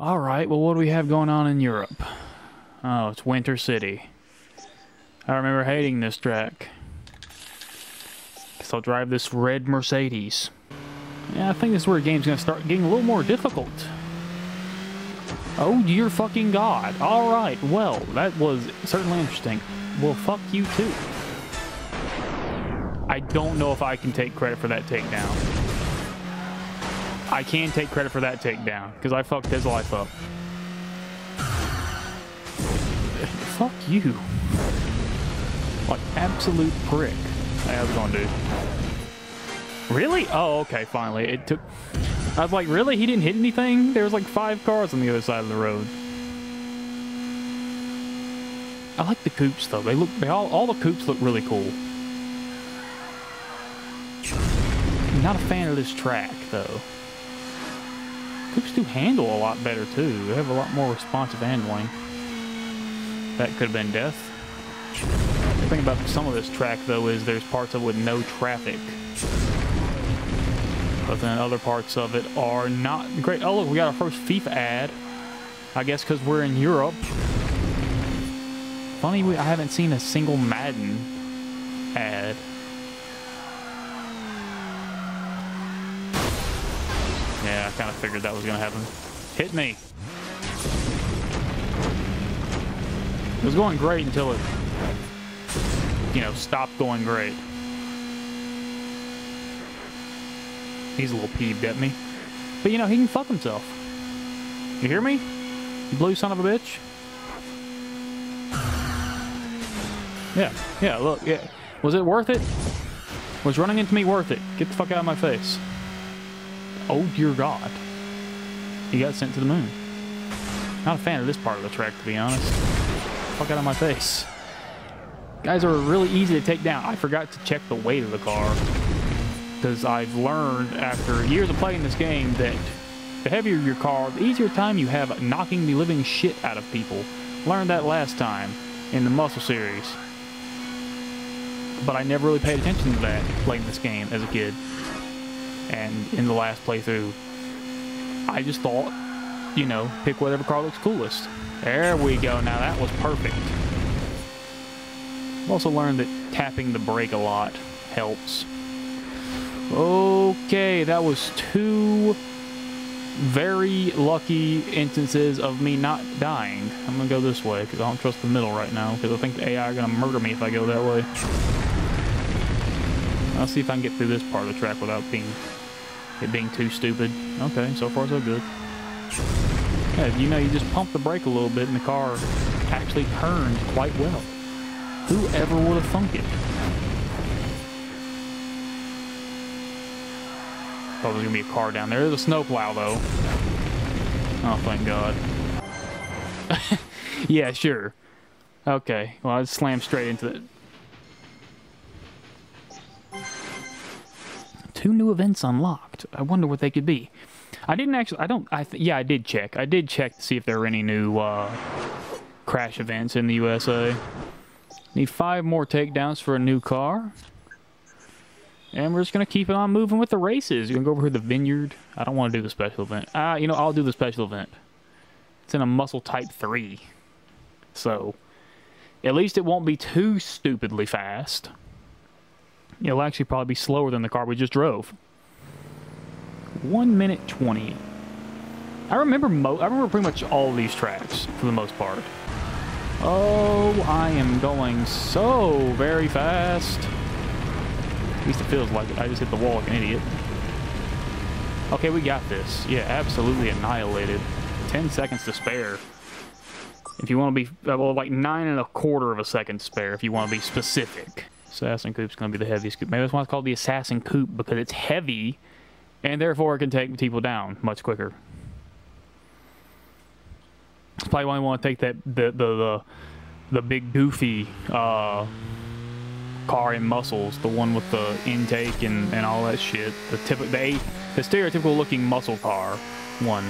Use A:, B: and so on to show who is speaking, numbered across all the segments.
A: All right, well, what do we have going on in Europe? Oh, it's Winter City. I remember hating this track. Guess I'll drive this red Mercedes. Yeah, I think this is where the game's gonna start getting a little more difficult. Oh, dear fucking god. Alright, well, that was certainly interesting. Well, fuck you too. I don't know if I can take credit for that takedown. I can take credit for that takedown, because I fucked his life up. Fuck you. Like, absolute prick. Hey, how's it going, dude? Really? Oh, okay, finally. It took... I was like, really? He didn't hit anything? There was like five cars on the other side of the road. I like the coupes, though. They look... They all, all the coupes look really cool. not a fan of this track, though. Coupes do handle a lot better, too. They have a lot more responsive handling. That could have been death. The thing about some of this track, though, is there's parts of it with no traffic. But then other parts of it are not great. Oh, look, we got our first FIFA ad. I guess because we're in Europe. Funny, I haven't seen a single Madden ad. Yeah, I kind of figured that was going to happen. Hit me. It was going great until it, you know, stopped going great. He's a little peeved at me. But, you know, he can fuck himself. You hear me? You blue son of a bitch? Yeah, yeah, look, yeah. Was it worth it? Was running into me worth it? Get the fuck out of my face. Oh dear God. He got sent to the moon. Not a fan of this part of the track, to be honest. Fuck out of my face. Guys are really easy to take down. I forgot to check the weight of the car. Because I've learned after years of playing this game that the heavier your car, the easier time you have knocking the living shit out of people. Learned that last time in the Muscle series. But I never really paid attention to that playing this game as a kid and in the last playthrough, I just thought, you know, pick whatever car looks coolest. There we go. Now that was perfect. I've also learned that tapping the brake a lot helps. Okay, that was two very lucky instances of me not dying. I'm gonna go this way because I don't trust the middle right now because I think the AI are gonna murder me if I go that way. I'll see if I can get through this part of the track without being it being too stupid. Okay, so far so good. Yeah, you know, you just pump the brake a little bit and the car actually turns quite well. Whoever would have thunk it? Was gonna be a car down there. There's a snowplow though. Oh, thank God. yeah, sure. Okay, well, I slammed straight into it. Two new events unlocked. I wonder what they could be. I didn't actually, I don't, I yeah, I did check. I did check to see if there were any new uh, crash events in the USA. Need five more takedowns for a new car. And we're just going to keep it on moving with the races. You're going to go over here to the vineyard. I don't want to do the special event. Ah, uh, you know, I'll do the special event. It's in a muscle type 3. So, at least it won't be too stupidly fast. It'll actually probably be slower than the car we just drove. 1 minute 20. I remember mo I remember pretty much all these tracks for the most part. Oh, I am going so very fast. At least it feels like it. I just hit the wall like an idiot. Okay, we got this. Yeah, absolutely annihilated. 10 seconds to spare. If you want to be, uh, well, like nine and a quarter of a second spare if you want to be specific. Assassin Coupe's going to be the heaviest coupe. Maybe that's why it's called the Assassin Coupe, because it's heavy, and therefore it can take people down much quicker. That's probably why I want to take that the the the, the big goofy uh, car in muscles, the one with the intake and, and all that shit. The tip the the stereotypical looking muscle car one.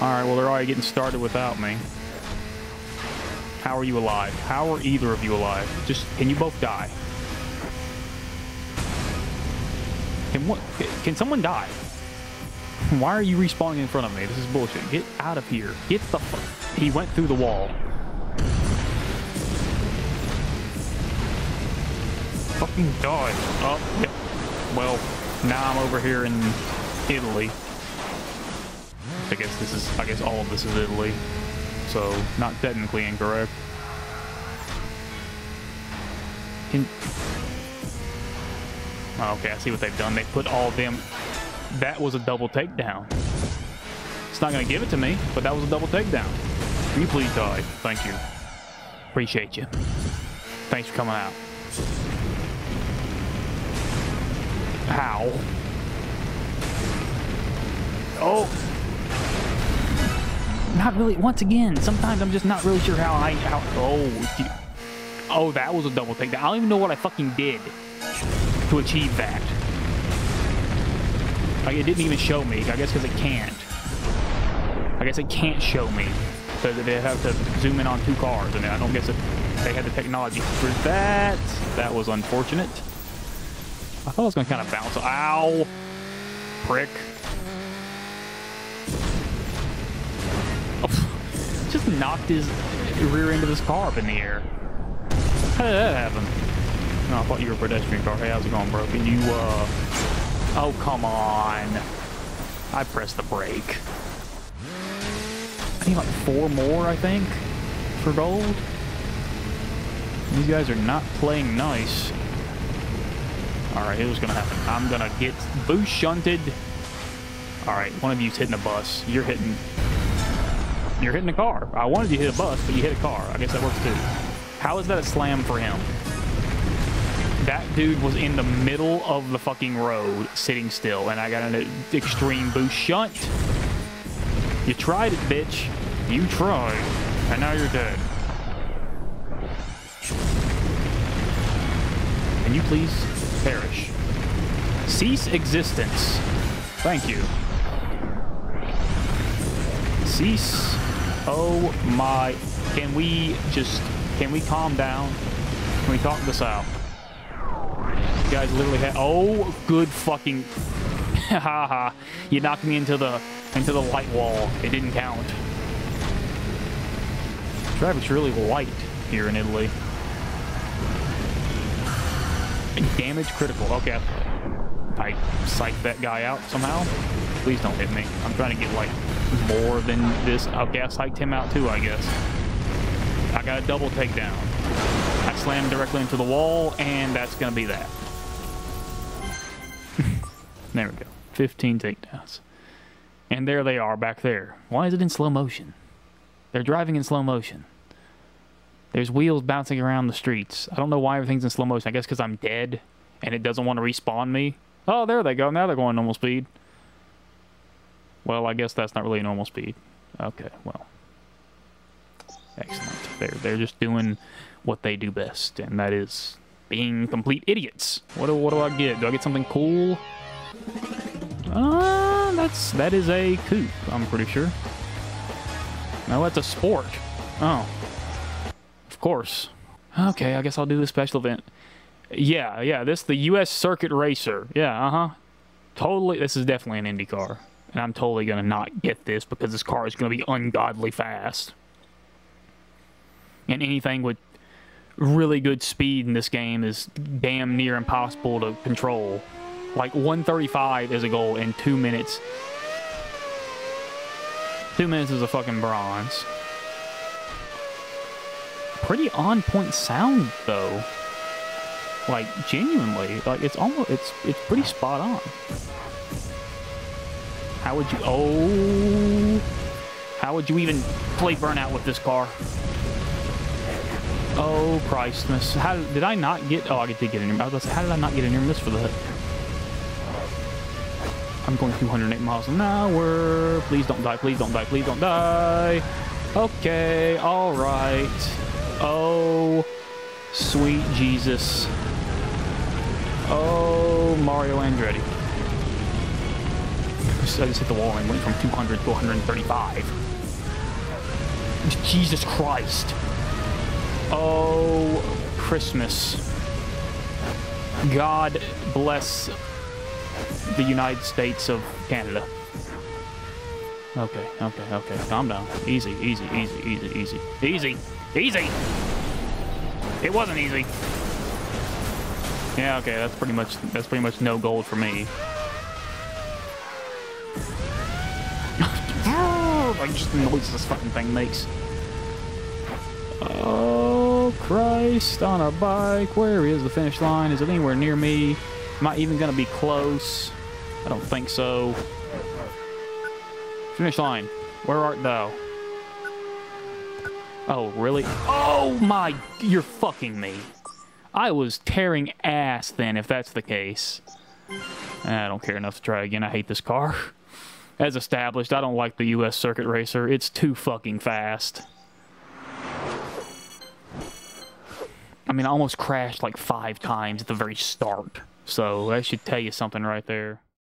A: All right, well they're already getting started without me. How are you alive? How are either of you alive? Just, can you both die? Can what? Can someone die? Why are you respawning in front of me? This is bullshit. Get out of here. Get the fuck. He went through the wall. Fucking die. Oh, yeah. Well, now I'm over here in Italy. I guess this is, I guess all of this is Italy. So, not technically incorrect. Can... Oh, okay, I see what they've done. They put all of them... That was a double takedown. It's not going to give it to me, but that was a double takedown. Can you please die? Thank you. Appreciate you. Thanks for coming out. How? Oh! Not really. Once again, sometimes I'm just not really sure how I... How, oh, oh, that was a double takedown. I don't even know what I fucking did to achieve that. Like, it didn't even show me. I guess because it can't. I guess it can't show me. Because they have to zoom in on two cars, and I don't guess it, they had the technology for that. That was unfortunate. I thought I was going to kind of bounce. Ow! Prick. Just knocked his rear end of his car up in the air. How did that happen? No, I thought you were a pedestrian car. Hey, how's it going, bro? Can you, uh... Oh, come on. I pressed the brake. I need like four more, I think, for gold. These guys are not playing nice. Alright, here's what's gonna happen. I'm gonna get boost shunted. Alright, one of you's hitting a bus. You're hitting... You're hitting a car. I wanted you to hit a bus, but you hit a car. I guess that works too. How is that a slam for him? That dude was in the middle of the fucking road, sitting still, and I got an extreme boost shunt. You tried it, bitch. You tried. And now you're dead. Can you please perish? Cease existence. Thank you. Cease. Oh my. Can we just. Can we calm down? Can we talk this out? You guys literally had. Oh, good fucking. Haha. you knocked me into the into the light wall. It didn't count. Traffic's really light here in Italy. Damage critical. Okay. I psyched that guy out somehow. Please don't hit me. I'm trying to get, like, more than this. Okay, I psyched him out too, I guess. I got a double takedown. I slammed directly into the wall, and that's going to be that. there we go. 15 takedowns. And there they are back there. Why is it in slow motion? They're driving in slow motion. There's wheels bouncing around the streets. I don't know why everything's in slow motion. I guess because I'm dead and it doesn't want to respawn me. Oh, there they go. Now they're going normal speed. Well, I guess that's not really normal speed. Okay, well. Excellent. They're, they're just doing what they do best, and that is being complete idiots. What do, what do I get? Do I get something cool? Uh, that's, that is a coupe, I'm pretty sure. No, that's a sport. Oh. Of course. Okay, I guess I'll do the special event. Yeah, yeah, this the U.S. Circuit Racer. Yeah, uh-huh. Totally, this is definitely an Indy car. And I'm totally going to not get this because this car is going to be ungodly fast. And anything with really good speed in this game is damn near impossible to control. Like 135 is a goal in two minutes. Two minutes is a fucking bronze. Pretty on point sound though. Like genuinely, like it's almost it's it's pretty spot on. How would you oh how would you even play burnout with this car? Oh Christmas. How did I not get oh I did get in here. I was how did I not get in here miss for the I'm going 208 miles an hour. Please don't die. Please don't die. Please don't die. Okay. All right. Oh, sweet Jesus. Oh, Mario Andretti. I just hit the wall and went from 200 to 135. Jesus Christ. Oh, Christmas. God bless the United States of Canada. Okay, okay, okay. Calm down. Easy, easy, easy, easy, easy. Easy! Easy! It wasn't easy. Yeah, okay, that's pretty much that's pretty much no gold for me. Like just the noise this fucking thing makes. Oh Christ! On a bike. Where is the finish line? Is it anywhere near me? Am I even gonna be close? I don't think so. Finish line. Where art thou? Oh, really? Oh my... You're fucking me. I was tearing ass then, if that's the case. I don't care enough to try again. I hate this car. As established, I don't like the U.S. Circuit Racer. It's too fucking fast. I mean, I almost crashed like five times at the very start. So that should tell you something right there.